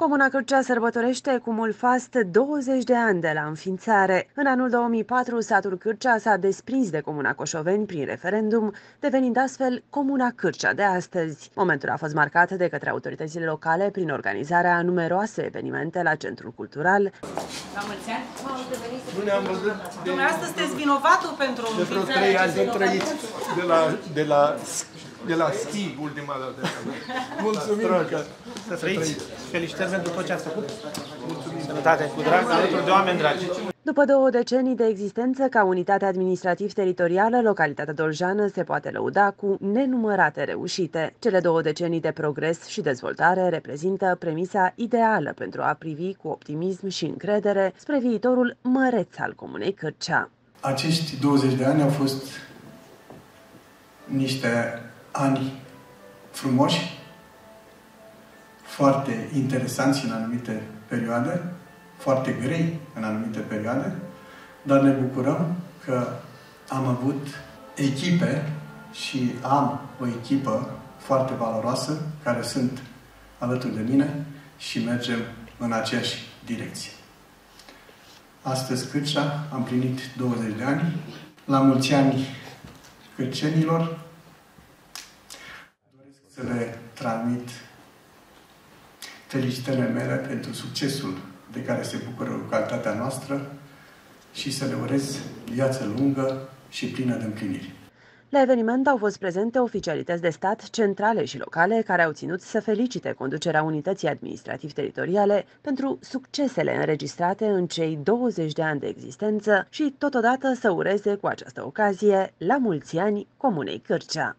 Comuna Cârcea sărbătorește cu mult fast 20 de ani de la înființare. În anul 2004, satul Cârcea s-a desprins de Comuna Coșoveni prin referendum, devenind astfel Comuna Cârcea de astăzi. Momentul a fost marcat de către autoritățile locale prin organizarea a numeroase evenimente la Centrul Cultural. La mulți ani! Nu ne-am văzut de, Dumneavoastră sunteți vinovatul pentru de vreo înființarea trei ani de acestei trăit localități? de la, de la, de la schi ultima dată. Mulțumim că Să trăiți. Felicitări pentru tot ce ați făcut. Sănătate cu drag, alături de oameni dragi. După două decenii de existență ca unitate administrativ-teritorială, localitatea Doljană se poate lăuda cu nenumărate reușite. Cele două decenii de progres și dezvoltare reprezintă premisa ideală pentru a privi cu optimism și încredere spre viitorul măreț al Comunei Cârcea. Acești 20 de ani au fost niște ani frumoși, foarte interesanți în anumite perioade, foarte grei în anumite perioade, dar ne bucurăm că am avut echipe și am o echipă foarte valoroasă care sunt alături de mine și mergem în aceeași direcție. Astăzi Cârcea am plinit 20 de ani. La mulți ani cârcenilor. Doresc să le transmit felicitările mele pentru succesul de care se bucură localitatea noastră și să le urez viață lungă și plină de împliniri. La eveniment au fost prezente oficialități de stat centrale și locale care au ținut să felicite conducerea unității administrativ-teritoriale pentru succesele înregistrate în cei 20 de ani de existență și totodată să ureze cu această ocazie la mulți ani Comunei Cârcea.